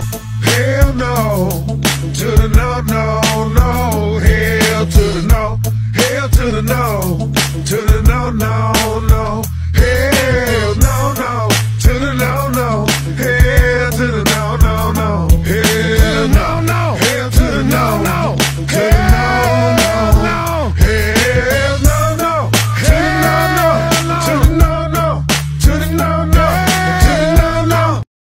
hell no. To the no, no, no. Hell to the no, hell to the no.